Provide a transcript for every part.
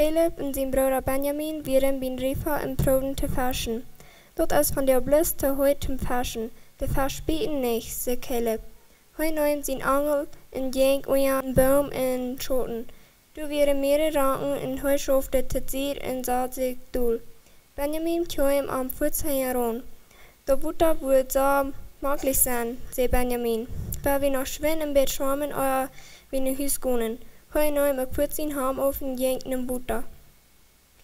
Caleb en zijn broer Benjamin waren bij Rifa en proben te fashen. Dat is van der Bliss te hout te fashen. De Fasch bieten nicht, zei Caleb. Hij nam zijn angel ging onder een boom en schoten. Du waren mehrere ranken en hij schofte te zier en zat zich doel. Benjamin kwam am voet heran. Da Butter wird so möglich sein, zei Benjamin. Weil wir noch schwimmen im Bett schwammen, oder wie in Hüs gehen. Hoi nou met put zijn ham op en jenk nem Butter.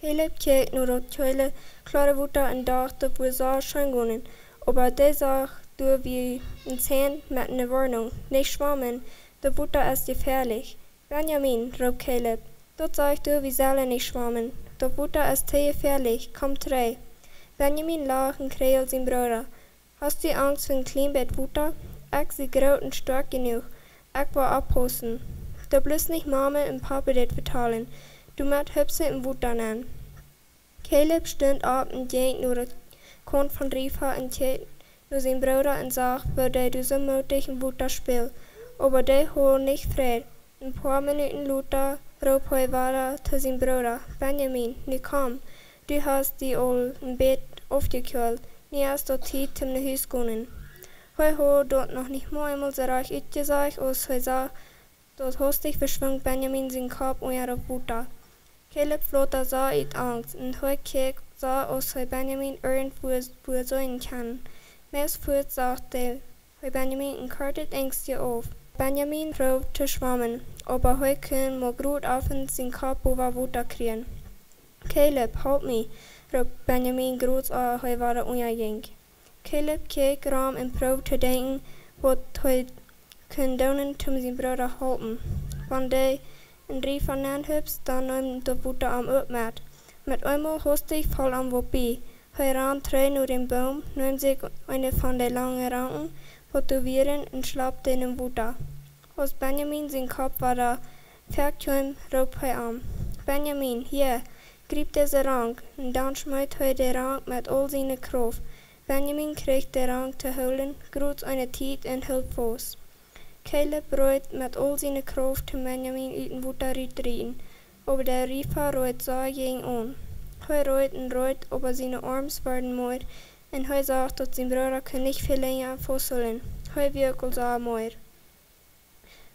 Caleb keek naar dat kleine, klare Butter en dacht dat we zo schön gehen. Aber der sagt, du wie ein Zehn mit einer Warnung, nicht schwammen, der Butter ist gefährlich. Benjamin, rief Caleb, dort sagt du, wir sollen nicht schwammen. Der Butter ist zu gefährlich, komm drei. Benjamin lag en kreeg zijn Bruder. Hast du Angst voor een klein Bett Butter? Ik zie groot en stark genoeg. Ik wil oppassen. Du bloß nicht Mama und Papa det vertalen. Du mat hübse en Butter nennen. Caleb stond op en ging naar het kont van Rifa en keek naar zijn broeder en zag waar hij du so mutig en Butter speel. Aber der hoor nicht vrij. Een paar minuten later roep hij weiter zu zijn broeder. Benjamin, nu kom. Du hast die al een Bett aufgekühlt. Nie hast du Zeit zum gehen. Hij hoor dort noch nicht mal einmal so reich uitgezegd als hij sah, dort hastig verschwang Benjamin zijn Kopf onder de Butter. Caleb flotte so uit Angst und so, als hij Benjamin irgendwo sein kann. Meest voort sagte Benjamin en kartet ängstlich auf. Benjamin probt zu schwammen, aber kon mal gut offen zijn Kopf boven Butter kriegen. Caleb, help me, riep Benjamin groot aan hij waar onderging. Caleb keek ram en probeerde te denken wat hij kon doen om broer te helpen. Wanneer hij een drie van hen hebt, dan nam de voeten am opmaat. Met eenmaal hastig val am wopie. Hij ran naar den boom, nam zich een van de lange ranken, fotovieren en slapte in een voeten. Als Benjamin zijn kop war verkwam, roep hij aan. Benjamin, hier, griep deze rank, en dan smijt hij de rank met al zijn kracht. Benjamin kreeg de rank te houden, groot een tijd en hield vast. Caleb roeit met al zijn kracht te Benjamin uit de water uitreden, aber der Rifa roeit zo ging aan. Hij roeit en roeit, aber zijn arms werden mooi, en hij zag dat zijn broer kon niet veel langer vasthouden. Hij wirkte zo mooi.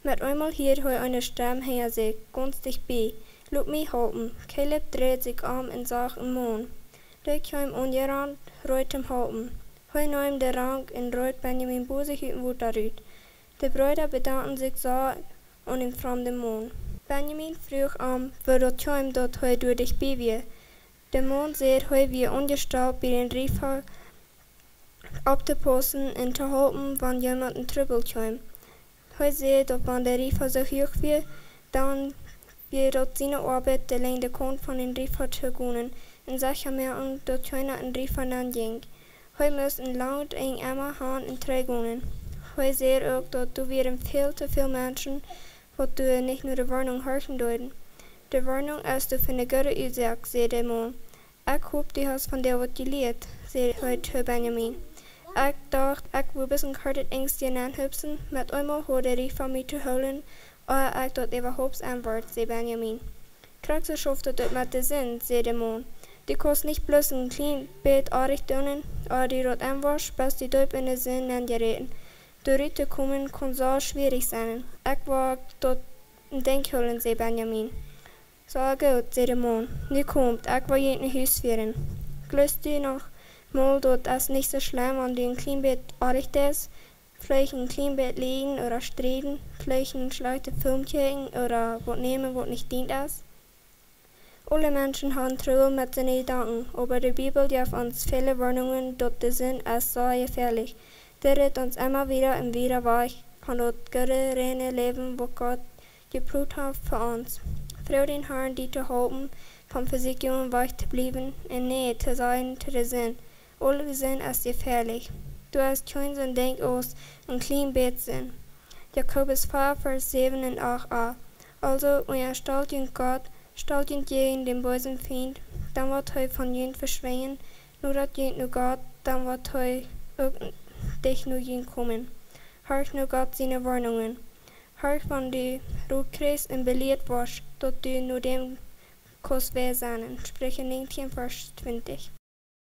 Met eenmaal hier hij eine stem her zich, ganz dicht bij. Look me helpen. Caleb dreht sich um en zag een man. Der kwam ongerand, roeit hem helpen. Hij nam de rank en roeit Benjamin bozig uit Wut uit. De Brüder bedankten sich so an den fremden Mann. Benjamin vroeg am, waar dat kwam dat hij door dich bij wie. De man zei hij wie ongesteld bij den Riefer op te passen en te helpen wanneer jemand in Trouble kwam. Hij zei dat wanneer de Riefer zo hoog wie, dan wir dort seine Arbeit der Länge Kont von den Riefer zu gehen, und sicher merken, dass keiner in Riefer. Hij muss in laut eng Emma haan in Trägungen. Hij zei ook dat du wären viel zu viel Menschen, wat du nicht nur die Warnung horchen deuten. Die Warnung ist du für eine gute Ursache, zei der Mann. Ich hoop, du hast von der wat geleerd, zei hij zu Benjamin. Ich dacht, ich wil bisschen kartet ängstje aanhupsen, met eenmaal hoor de Riefer mij te houden, oder ich dort überhaupt antwort, zei Benjamin. Krijg ze schofte dort met de zin, zei de man. Die kost nicht bloß ein klein Bild anrichten, aber die dort anwasch, bis die dort in den Sinn angereden. Dort zu kommen kann so schwierig sein. Ich war dort in Denkholen, zei Benjamin. So gut, zei de man. Nu kommt, ich will jeden Haus führen. Glöst du noch mal dort ist nicht so schlimm, wenn du ein klein Bett anrichtest? Vielleicht ein klein Bett liegen oder streben, vielleicht ein schlechte Film kriegen oder was nehmen, was nicht dient ist? Alle Menschen haben Trübel mit seinen Gedanken, aber die Bibel gibt uns viele Warnungen, der Sinn ist so gefährlich. Redet uns immer wieder und wieder weich von gute, reine Leben, wo Gott geprüft hat für uns. Frau den Herrn, die zu halten, von Versicherungen weich zu bleiben und Nähe zu sein zu Sinn. Alle Sinn ist gefährlich. Du hast kein Sinn, denk aus, klein Bett Sinn. Jakobus 4, Vers 7 und 8a. Also, euer Stalt Gott, Stalt gegen den bösen Feind, dann wird er von jen verschwingen, nur dat jen nur Gott, dann wird er dich nur jen kommen. Hörch nur Gott seine Warnungen. Hörch, wann du Ruhe kriegst und belehrt warst, dort du nur dem kos wer seinen. Sprüche 19, Vers 20.